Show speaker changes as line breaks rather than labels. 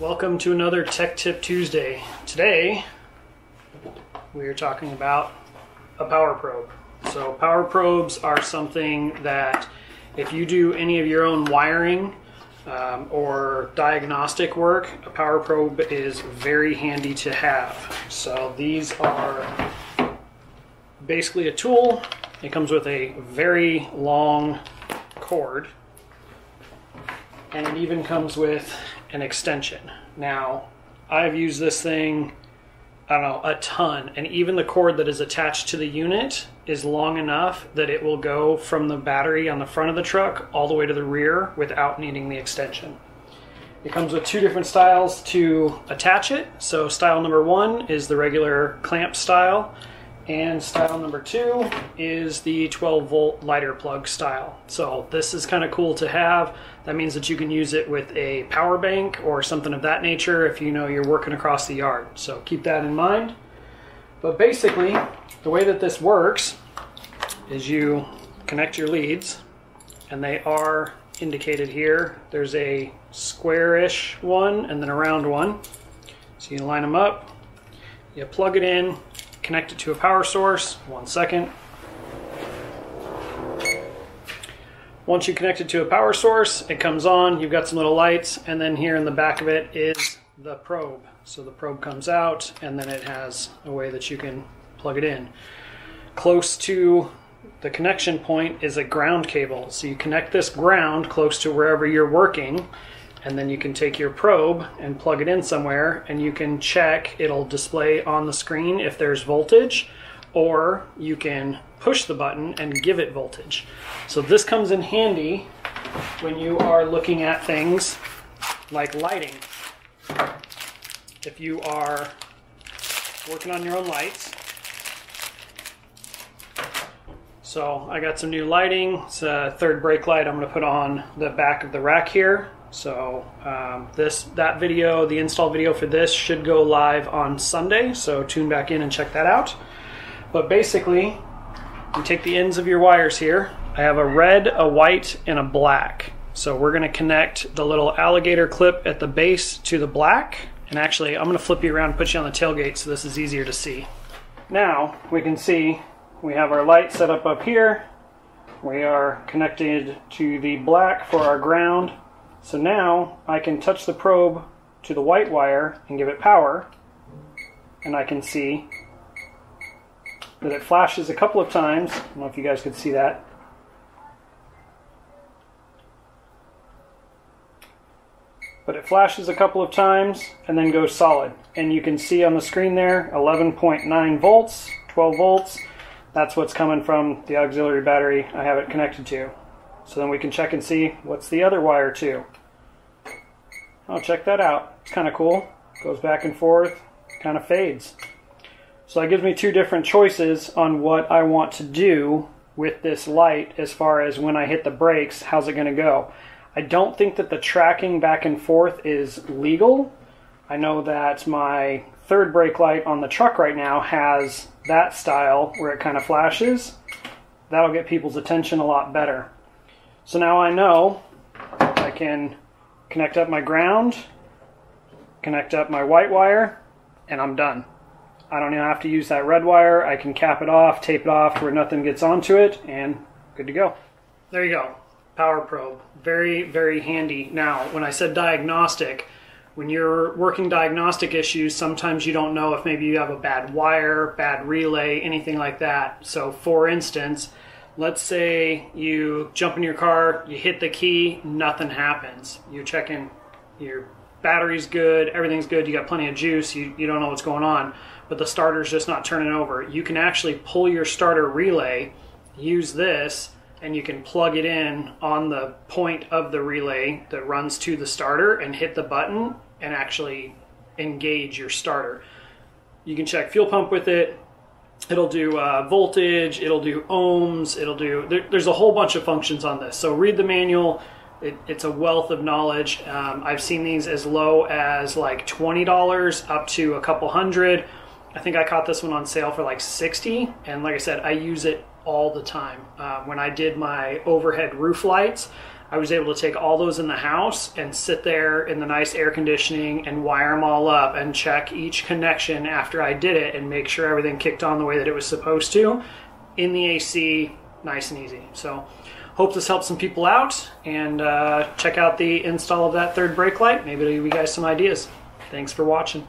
Welcome to another Tech Tip Tuesday. Today, we are talking about a power probe. So, power probes are something that if you do any of your own wiring um, or diagnostic work, a power probe is very handy to have. So, these are basically a tool. It comes with a very long cord and it even comes with an extension. Now, I've used this thing, I don't know, a ton, and even the cord that is attached to the unit is long enough that it will go from the battery on the front of the truck all the way to the rear without needing the extension. It comes with two different styles to attach it. So, style number one is the regular clamp style, and style number two is the 12 volt lighter plug style. So this is kind of cool to have. That means that you can use it with a power bank or something of that nature if you know you're working across the yard. So keep that in mind. But basically, the way that this works is you connect your leads and they are indicated here. There's a squarish one and then a round one. So you line them up, you plug it in, connect it to a power source. One second. Once you connect it to a power source, it comes on, you've got some little lights, and then here in the back of it is the probe. So the probe comes out, and then it has a way that you can plug it in. Close to the connection point is a ground cable. So you connect this ground close to wherever you're working, and then you can take your probe and plug it in somewhere and you can check it'll display on the screen if there's voltage or you can push the button and give it voltage so this comes in handy when you are looking at things like lighting if you are working on your own lights so I got some new lighting. It's a third brake light I'm going to put on the back of the rack here. So um, this that video, the install video for this should go live on Sunday. So tune back in and check that out. But basically, you take the ends of your wires here. I have a red, a white, and a black. So we're going to connect the little alligator clip at the base to the black. And actually, I'm going to flip you around put you on the tailgate so this is easier to see. Now we can see we have our light set up up here. We are connected to the black for our ground so now I can touch the probe to the white wire and give it power, and I can see that it flashes a couple of times. I don't know if you guys could see that. But it flashes a couple of times and then goes solid. And you can see on the screen there 11.9 volts, 12 volts. That's what's coming from the auxiliary battery I have it connected to. So then we can check and see what's the other wire to. Oh, check that out. It's kind of cool. Goes back and forth, kind of fades. So that gives me two different choices on what I want to do with this light as far as when I hit the brakes, how's it going to go. I don't think that the tracking back and forth is legal. I know that my third brake light on the truck right now has that style where it kind of flashes. That'll get people's attention a lot better. So now I know I can connect up my ground, connect up my white wire, and I'm done. I don't even have to use that red wire. I can cap it off, tape it off where nothing gets onto it, and good to go. There you go. Power probe. Very, very handy. Now, when I said diagnostic, when you're working diagnostic issues, sometimes you don't know if maybe you have a bad wire, bad relay, anything like that. So, for instance, let's say you jump in your car, you hit the key, nothing happens. You're checking your battery's good, everything's good, you got plenty of juice, you, you don't know what's going on, but the starter's just not turning over. You can actually pull your starter relay, use this, and you can plug it in on the point of the relay that runs to the starter and hit the button and actually engage your starter. You can check fuel pump with it, It'll do uh, voltage, it'll do ohms, it'll do, there, there's a whole bunch of functions on this. So read the manual, it, it's a wealth of knowledge. Um, I've seen these as low as like $20 up to a couple hundred. I think I caught this one on sale for like 60 and like I said, I use it all the time. Uh, when I did my overhead roof lights, I was able to take all those in the house and sit there in the nice air conditioning and wire them all up and check each connection after I did it and make sure everything kicked on the way that it was supposed to in the AC, nice and easy. So, hope this helps some people out and uh, check out the install of that third brake light. Maybe it'll give you guys some ideas. Thanks for watching.